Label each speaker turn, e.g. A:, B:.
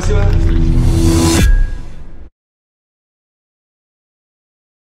A: Vai